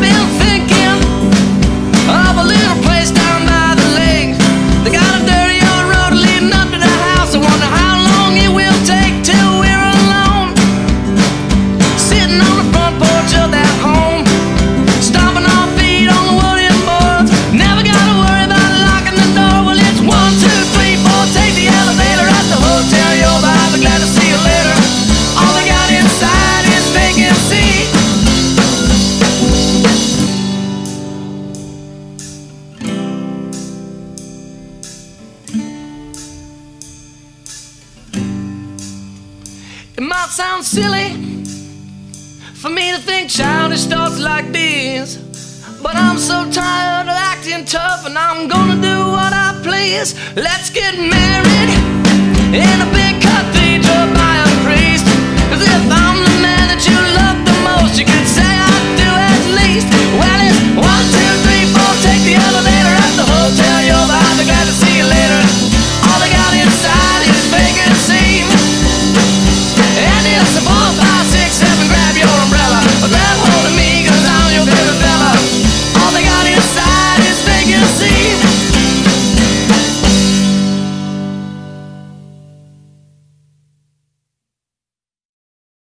bills It might sound silly for me to think childish thoughts like these. But I'm so tired of acting tough, and I'm gonna do what I please. Let's get married in a big impossible.